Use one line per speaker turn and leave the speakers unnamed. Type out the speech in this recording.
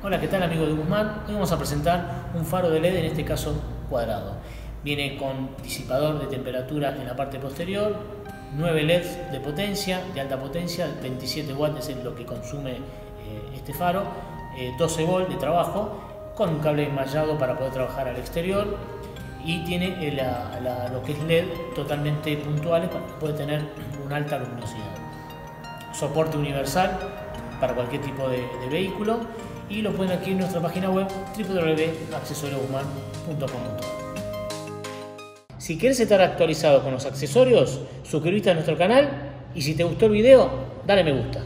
Hola, ¿qué tal amigo de Guzmán? Hoy vamos a presentar un faro de LED, en este caso cuadrado. Viene con disipador de temperatura en la parte posterior, 9 LEDs de potencia, de alta potencia, 27 watts es lo que consume eh, este faro, 12 eh, volts de trabajo, con un cable enmallado para poder trabajar al exterior y tiene eh, lo que es LED totalmente puntuales para que pueda tener una alta luminosidad. Soporte universal para cualquier tipo de, de vehículo y lo pueden adquirir en nuestra página web www.accesorioshuman.com. Si quieres estar actualizado con los accesorios, suscríbete a nuestro canal y si te gustó el video, dale me gusta.